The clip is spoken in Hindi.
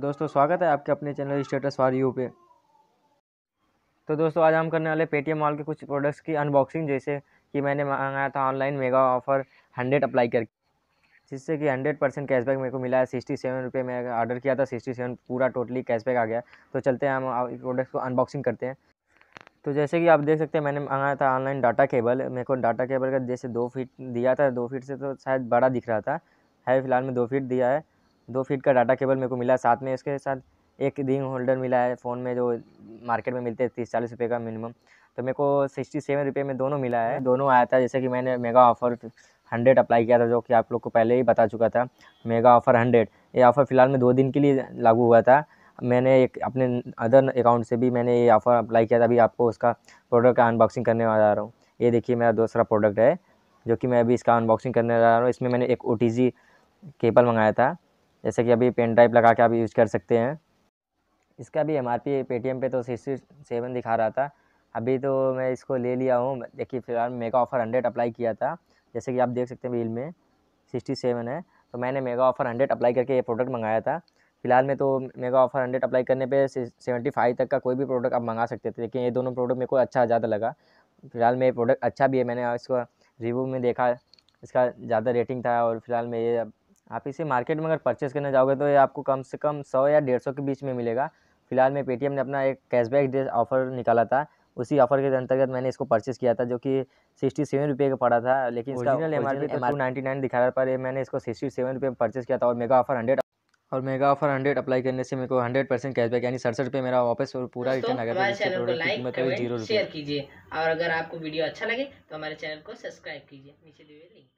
तो दोस्तों, स्वागत है आपके अपने चैनल स्टेटस फॉर यू पे। तो दोस्तों, आज हम करने वाले पेटीएम मॉल के कुछ प्रोडक्ट्स की अनबॉक्सिंग जैसे कि मैंने मंगाया था online mega offer hundred apply करके। जिससे कि हंड्रेड परसेंट कैशबैक मेरे को मिला है। सिक्सटी सेवन रुपये में ऑर्डर किया था सिक्सटी सेवन पूरा टोटली कैशबैक आ गया। तो चलते हैं हम प्रोडक्ट्स को अनबॉक्सिंग करते हैं। तो जैसे कि आप देख सकते हैं, मैंने मंगाया था ऑनलाइन डाटा केबल मेरे को डाटा केबल का जैसे दो फीट दिया था, दो फीट से तो शायद बड़ा दिख रहा था। है, फ़िलहाल में दो फीट दिया है। दो फीट का डाटा केबल मेरे को मिला साथ में इसके साथ। एक रिंग होल्डर मिला है फ़ोन में जो मार्केट में मिलते हैं, तीस चालीस रुपये का मिनिमम। तो मेरे को सिक्सटी सेवन रुपये में दोनों मिला है। दोनों आया था, जैसे कि मैंने मेगा ऑफ़र हंड्रेड अप्लाई किया था, जो कि आप लोग को पहले ही बता चुका था। Mega offer hundred. ये ऑफ़र फ़िलहाल में दो दिन के लिए लागू हुआ था। मैंने एक अपने अदर अकाउंट से भी मैंने ये ऑफ़र अप्लाई किया था। अभी आपको उसका प्रोडक्ट का अनबॉक्सिंग करने वाला रहा हूँ। ये देखिए मेरा दूसरा प्रोडक्ट है, जो कि मैं अभी इसका अनबॉक्सिंग करने जा रहा हूँ। इसमें मैंने एक ओटीजी केबल मंगाया था। जैसे कि अभी पेन ड्राइव लगा के आप यूज़ कर सकते हैं। इसका भी एम आर पी पेटीएम पे तो सिक्सटी सेवन दिखा रहा था। अभी तो मैं इसको ले लिया हूँ। देखिए, फ़िलहाल मेगा ऑफ़र हंड्रेड अप्लाई किया था। जैसे कि आप देख सकते हैं बिल में सिक्सटी सेवन है। तो मैंने मेगा ऑफ़र हंड्रेड अप्लाई करके ये प्रोडक्ट मंगाया था। फ़िलहाल में तो मेगा ऑफ़र हंड्रेड अप्लाई करने पे सेवेंटी फाइव तक का कोई भी प्रोडक्ट आप मंगा सकते थे। लेकिन ये दोनों प्रोडक्ट मेरे को अच्छा ज़्यादा लगा। फ़िलहाल में ये प्रोडक्ट अच्छा भी है। मैंने इसको रिव्यू में देखा। इसका ज़्यादा रेटिंग था और फ़िलहाल में ये आप इसे मार्केट में अगर परचेज़ करने जाओगे तो ये आपको कम से कम सौ या डेढ़ सौ के बीच में मिलेगा। फ़िलहाल में पेटीएम ने अपना एक कैशबैक डे ऑफ़र निकाला था। उसी ऑफ़र के अंतर्गत मैंने इसको परचेज़ किया था जो कि सिक्सटी सेवन रुपये का पड़ा था लेकिन इसका original M R P two ninety nine दिखा रहा पर मैंने इसको सिक्सटी सेवन रुपये में परचेज़ किया था और मेगा ऑफ़र हंड्रेड और मेगा ऑफ़र हंड्रेड अप्लाई करने से मेरे को हंड्रेड परसेंट कैशबैक यानी सड़सठ रुपये मेरा वापस और पूरा रिटर्न आ गया ज़ीरो शेयर कीजिए। और अगर आपको वीडियो अच्छा लगे तो हमारे चैनल को सब्सक्राइब कीजिए। नीचे दिए लिंक